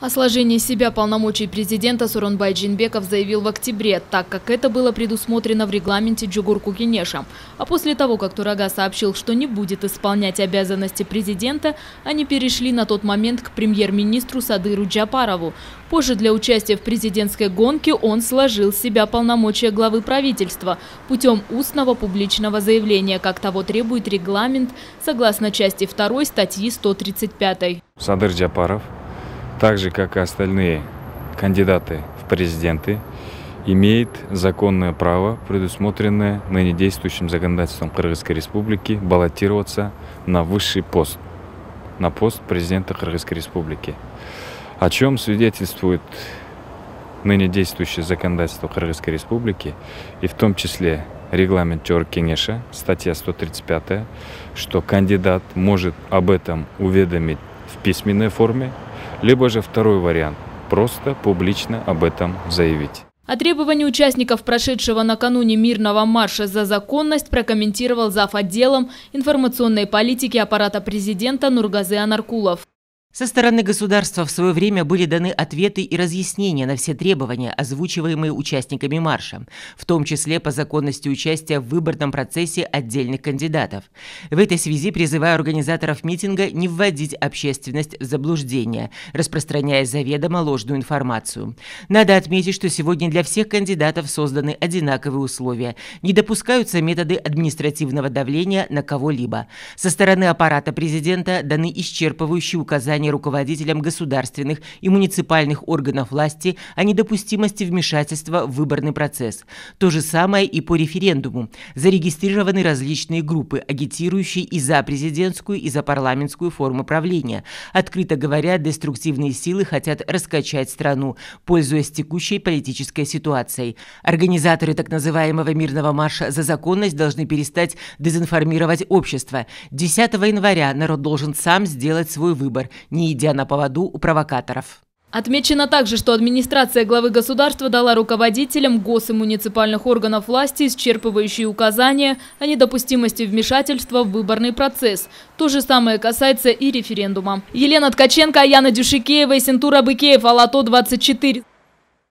О сложении себя полномочий президента Суронбай Джинбеков заявил в октябре, так как это было предусмотрено в регламенте Джугурку Кенеша. А после того, как Турага сообщил, что не будет исполнять обязанности президента, они перешли на тот момент к премьер-министру Садыру Джапарову. Позже для участия в президентской гонке он сложил себя полномочия главы правительства путем устного публичного заявления, как того требует регламент, согласно части 2 статьи 135. Садыр Джапаров так же, как и остальные кандидаты в президенты, имеет законное право, предусмотренное ныне действующим законодательством Кыргызской Республики, баллотироваться на высший пост, на пост президента Кыргызской Республики. О чем свидетельствует ныне действующее законодательство Кыргызской Республики, и в том числе регламент Чор Кенеша, статья 135, что кандидат может об этом уведомить в письменной форме либо же второй вариант – просто публично об этом заявить. О требовании участников прошедшего накануне мирного марша за законность прокомментировал зав. отделом информационной политики аппарата президента Нургазы Анаркулов. Со стороны государства в свое время были даны ответы и разъяснения на все требования, озвучиваемые участниками марша, в том числе по законности участия в выборном процессе отдельных кандидатов. В этой связи призываю организаторов митинга не вводить общественность в заблуждение, распространяя заведомо ложную информацию. Надо отметить, что сегодня для всех кандидатов созданы одинаковые условия. Не допускаются методы административного давления на кого-либо. Со стороны аппарата президента даны исчерпывающие указания указания руководителям государственных и муниципальных органов власти о недопустимости вмешательства в выборный процесс. То же самое и по референдуму. Зарегистрированы различные группы, агитирующие и за президентскую, и за парламентскую форму правления. Открыто говоря, деструктивные силы хотят раскачать страну, пользуясь текущей политической ситуацией. Организаторы так называемого мирного марша за законность должны перестать дезинформировать общество. 10 января народ должен сам сделать свой выбор, не идя на поводу у провокаторов. Отмечено также, что администрация главы государства дала руководителям гос- и муниципальных органов власти исчерпывающие указания о недопустимости вмешательства в выборный процесс. То же самое касается и референдума. Елена Ткаченко, Яна Дюшикеева Сентура Быкеев, Алато 24.